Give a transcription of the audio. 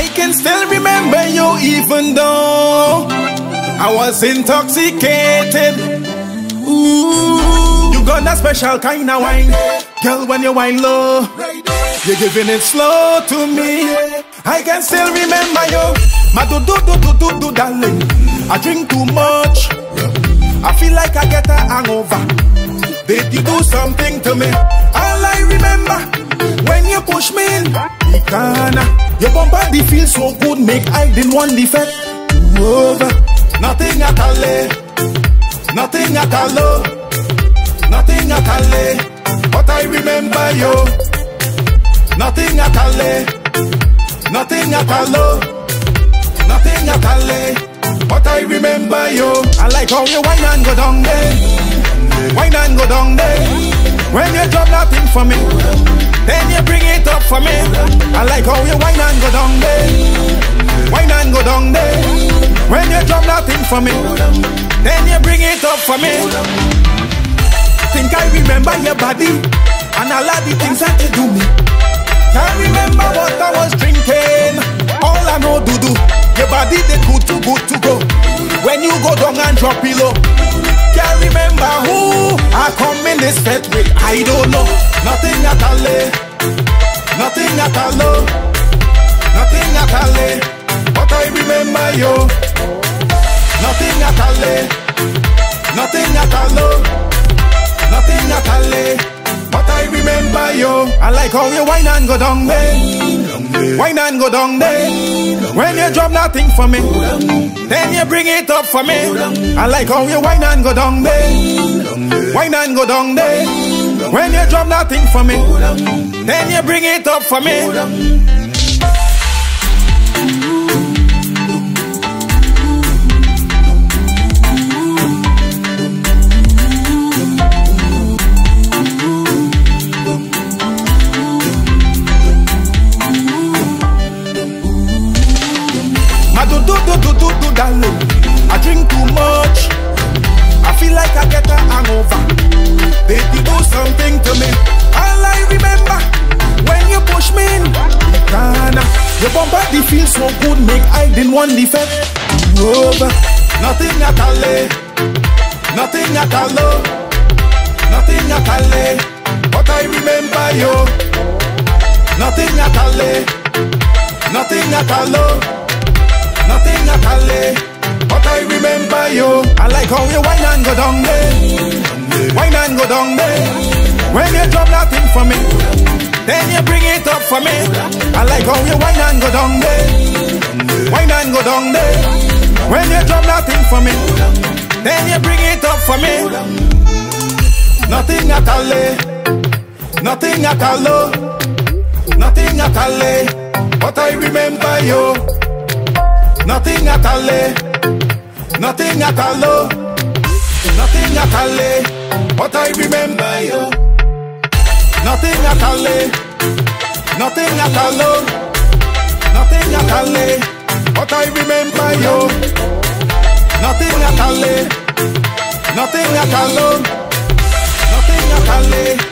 I can still remember you even though I was intoxicated. Ooh, you got that special kind of wine. Girl, when you wine low, you're giving it slow to me. I can still remember you. My do do do do do do darling. I drink too much. I feel like I get a hangover. Did you do something to me? All I remember when you push me in, Ikana. Your body feels so good, make I didn't want fat. Over, nothing at all, nothing at all, nothing at all. But I remember you, nothing at all, nothing at all, nothing at all. But I remember you. I like how you wine and go down there. Wine and go down there. When you drop that thing for me, then you bring it up for me. I like how you wine and go down there. Wine and go down there. When you drop that thing for me, then you bring it up for me. Think I remember your body and all of the things that you do me. Can't remember what I was drinking. All I know do do. Your body they good too good to go. When you go down and drop below. Can't remember who I come in this fete with. I don't know. Nothing at all. Eh. Nothing at all. oh. Nothing at all. eh. But I remember you. Nothing at all. eh. Nothing at all. oh. Nothing at all. eh. But I remember you. I like how you wine and go down there. Wine and go down there. When you drop nothing for me, then you bring it up for me. I like how you wine and go down there. Wine and go down there. When you drop nothing for me, then you bring it up for me. My do do do do do do darling. I drink too much. I feel like I get a hangover. Did Body feels so good, make I didn't want the fat. Over, nothing at all, nothing at all, nothing at all. But I remember you, nothing at all, nothing at all. Nothing at all, but I remember you. I like how you wine and go down there, wine and go down there. When you drop that thing for me, then you bring it up for me. I like how you wine and go down there, wine and go down there. When you drop that thing for me, then you bring it up for me. Nothing at all, eh. nothing at all, oh. nothing at all, eh. but I remember you. Nothing at all, eh. nothing at all, oh. nothing at all, but I remember you. Nothing at all, eh. nothing at all, oh. nothing at all, eh. but I remember you. Nothing at all, eh. nothing at all, oh. nothing at all,